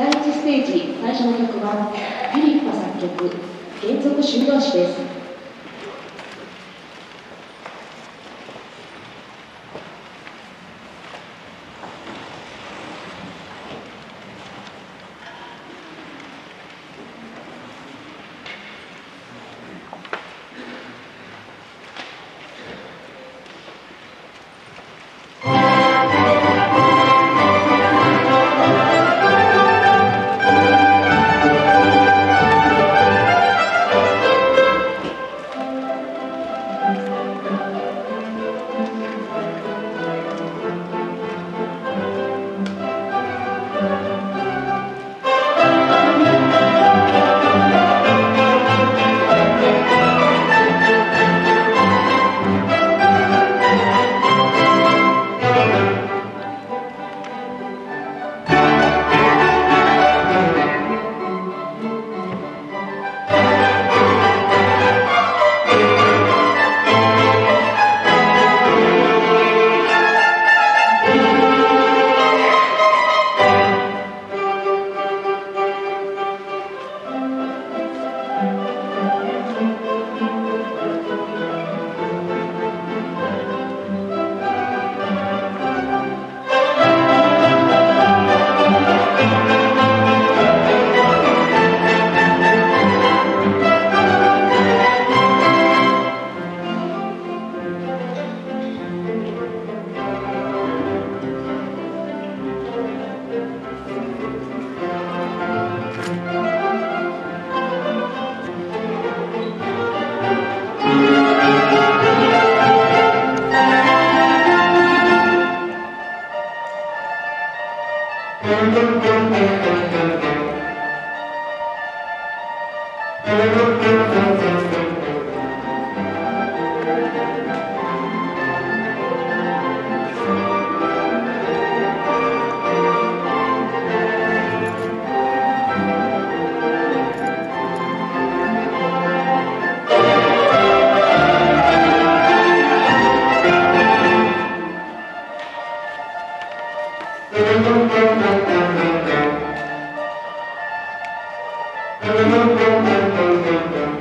第1ステージ最初の曲はフィリッパ作曲「原則修道士」です。Música